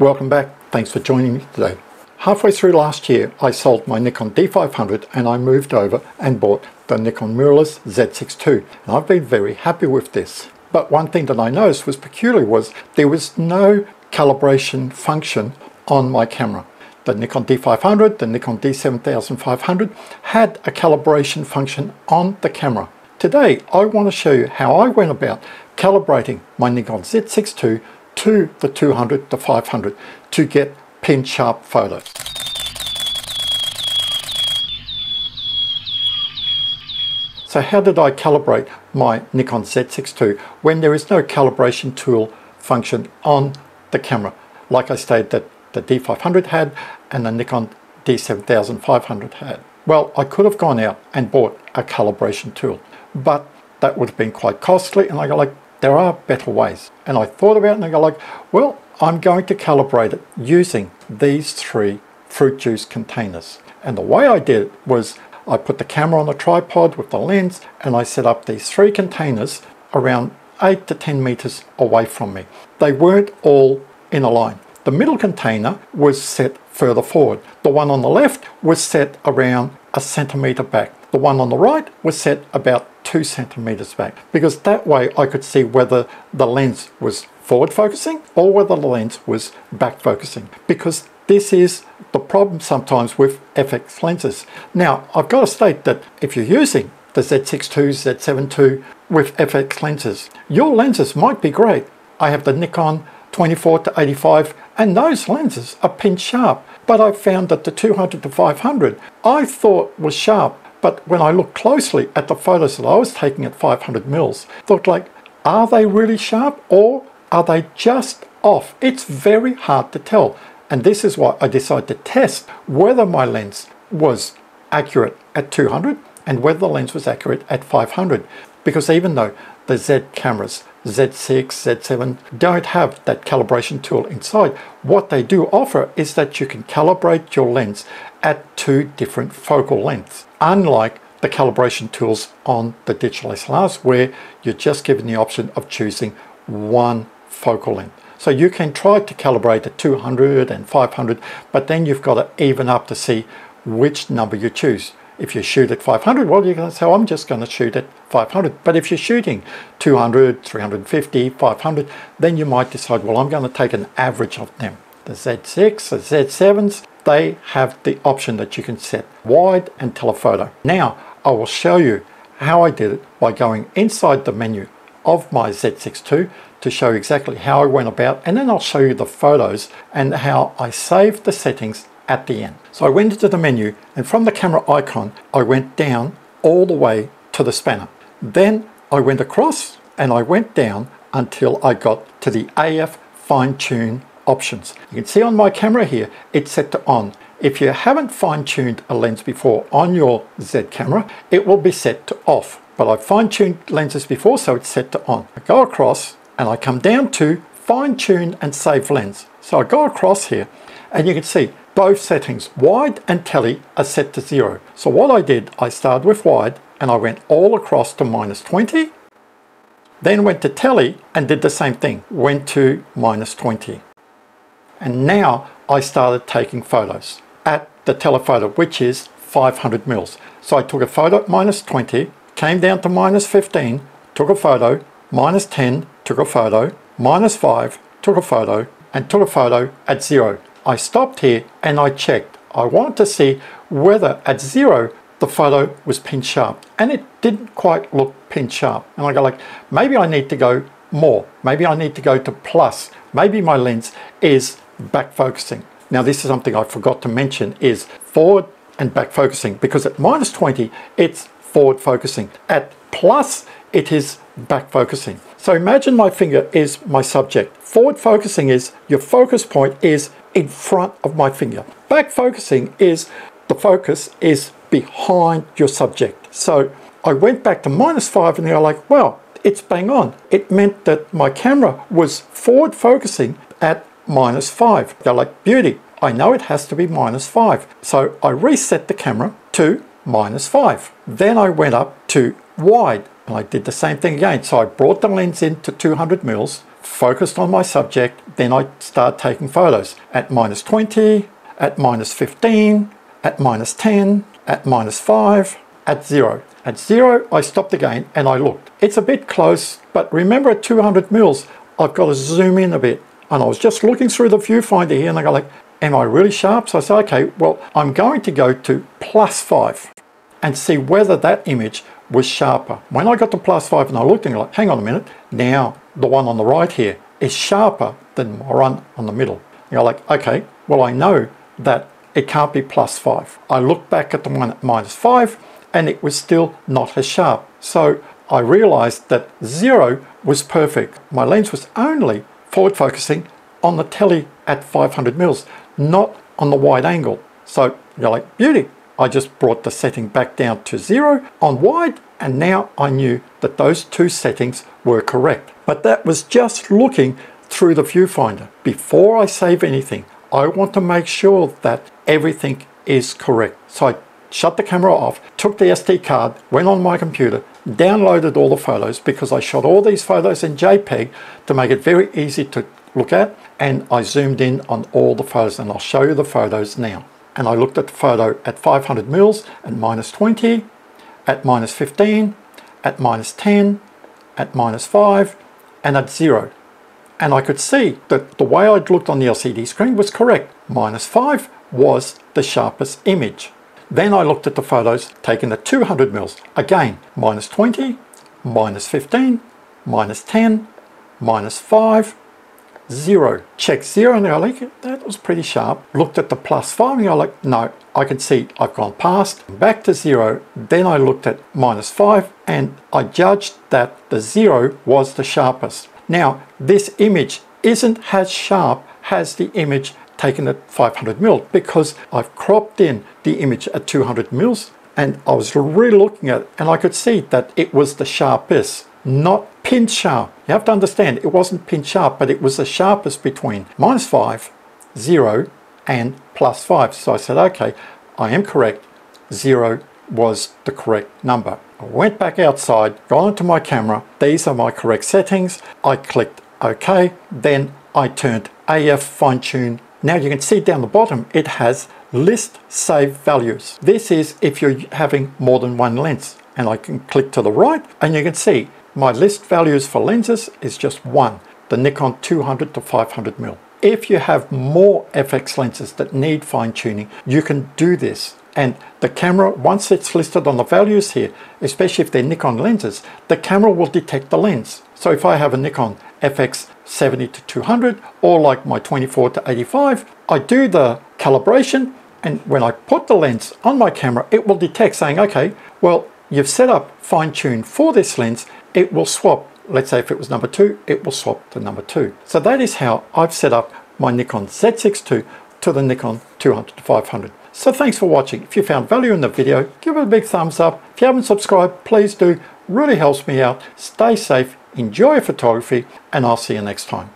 Welcome back. Thanks for joining me today. Halfway through last year, I sold my Nikon D500 and I moved over and bought the Nikon mirrorless Z6 II. And I've been very happy with this. But one thing that I noticed was peculiar was there was no calibration function on my camera. The Nikon D500, the Nikon D7500 had a calibration function on the camera. Today, I want to show you how I went about calibrating my Nikon Z6 II to the 200 to 500 to get pin sharp photos. So how did I calibrate my Nikon Z6 II when there is no calibration tool function on the camera? Like I stated that the D500 had and the Nikon D7500 had. Well, I could have gone out and bought a calibration tool, but that would have been quite costly and I go like, there are better ways. And I thought about it and I go like, well, I'm going to calibrate it using these three fruit juice containers. And the way I did it was I put the camera on the tripod with the lens and I set up these three containers around 8 to 10 meters away from me. They weren't all in a line. The middle container was set further forward. The one on the left was set around a centimeter back. The one on the right was set about two centimeters back because that way I could see whether the lens was forward focusing or whether the lens was back focusing because this is the problem sometimes with FX lenses. Now I've got to state that if you're using the Z6 II, Z7 II with FX lenses, your lenses might be great. I have the Nikon 24 to 85 and those lenses are pin sharp but I found that the 200 to 500 I thought was sharp but when I looked closely at the photos that I was taking at 500 mils, thought like, are they really sharp or are they just off? It's very hard to tell. And this is why I decided to test whether my lens was accurate at 200 and whether the lens was accurate at 500. Because even though the Z cameras, Z6, Z7, don't have that calibration tool inside, what they do offer is that you can calibrate your lens at two different focal lengths unlike the calibration tools on the digital SLRs where you're just given the option of choosing one focal length. So you can try to calibrate at 200 and 500, but then you've got to even up to see which number you choose. If you shoot at 500, well, you're going to say, oh, I'm just going to shoot at 500. But if you're shooting 200, 350, 500, then you might decide, well, I'm going to take an average of them. The Z6, the Z7s, they have the option that you can set wide and telephoto. Now I will show you how I did it by going inside the menu of my Z6 II to show exactly how I went about and then I'll show you the photos and how I saved the settings at the end. So I went into the menu and from the camera icon I went down all the way to the spanner. Then I went across and I went down until I got to the AF fine tune options. You can see on my camera here, it's set to on. If you haven't fine-tuned a lens before on your Z camera, it will be set to off. But I've fine-tuned lenses before, so it's set to on. I go across and I come down to fine-tune and save lens. So I go across here and you can see both settings, wide and tele, are set to zero. So what I did, I started with wide and I went all across to minus 20, then went to tele and did the same thing, went to minus 20. And now I started taking photos at the telephoto, which is 500 mils. So I took a photo at minus 20, came down to minus 15, took a photo, minus 10, took a photo, minus 5, took a photo, and took a photo at zero. I stopped here and I checked. I wanted to see whether at zero the photo was pin sharp and it didn't quite look pin sharp. And I go like, maybe I need to go more. Maybe I need to go to plus. Maybe my lens is back focusing. Now this is something I forgot to mention is forward and back focusing because at minus 20 it's forward focusing. At plus it is back focusing. So imagine my finger is my subject. Forward focusing is your focus point is in front of my finger. Back focusing is the focus is behind your subject. So I went back to minus five and they're like, well, it's bang on. It meant that my camera was forward focusing at minus 5. They're like, beauty, I know it has to be minus 5. So I reset the camera to minus 5. Then I went up to wide and I did the same thing again. So I brought the lens in to 200 mils, focused on my subject, then I start taking photos at minus 20, at minus 15, at minus 10, at minus 5, at 0. At 0, I stopped again and I looked. It's a bit close, but remember at 200 mils, I've got to zoom in a bit. And I was just looking through the viewfinder here and I go like, am I really sharp? So I said, okay, well, I'm going to go to plus 5 and see whether that image was sharper. When I got to plus 5 and I looked and I like, hang on a minute, now the one on the right here is sharper than my one on the middle. You're like, okay, well, I know that it can't be plus 5. I looked back at the one at minus 5 and it was still not as sharp. So I realized that 0 was perfect. My lens was only forward focusing on the tele at 500 mils, not on the wide angle. So you're like, beauty. I just brought the setting back down to 0 on wide and now I knew that those two settings were correct. But that was just looking through the viewfinder. Before I save anything, I want to make sure that everything is correct. So I shut the camera off, took the SD card, went on my computer, downloaded all the photos because I shot all these photos in JPEG to make it very easy to look at and I zoomed in on all the photos and I'll show you the photos now. And I looked at the photo at 500 mils at minus 20, at minus 15, at minus 10, at minus 5 and at 0 and I could see that the way I'd looked on the LCD screen was correct. Minus 5 was the sharpest image. Then I looked at the photos taken at 200 mils. Again, minus 20, minus 15, minus 10, minus 5, 0. Check 0 and I like, that was pretty sharp. Looked at the plus 5 and I like, no, I can see I've gone past. Back to 0. Then I looked at minus 5 and I judged that the 0 was the sharpest. Now, this image isn't as sharp as the image taken at 500 mil because I've cropped in the image at 200 mils and I was really looking at it and I could see that it was the sharpest, not pin sharp. You have to understand, it wasn't pin sharp, but it was the sharpest between minus 5, 0, and plus 5. So I said, okay, I am correct. 0 was the correct number. I went back outside, got onto my camera. These are my correct settings. I clicked OK. Then I turned AF fine tune. Now you can see down the bottom, it has list save values. This is if you're having more than one lens. And I can click to the right and you can see my list values for lenses is just one, the Nikon 200 to 500 mm. If you have more FX lenses that need fine tuning, you can do this and the camera, once it's listed on the values here, especially if they're Nikon lenses, the camera will detect the lens. So if I have a Nikon FX 70 to 200 or like my 24 to 85, I do the calibration and when I put the lens on my camera, it will detect saying, okay, well, you've set up fine tune for this lens, it will swap. Let's say if it was number two, it will swap to number two. So that is how I've set up my Nikon Z6 II to the Nikon 200 to 500. So thanks for watching. If you found value in the video, give it a big thumbs up. If you haven't subscribed, please do. Really helps me out. Stay safe, enjoy photography, and I'll see you next time.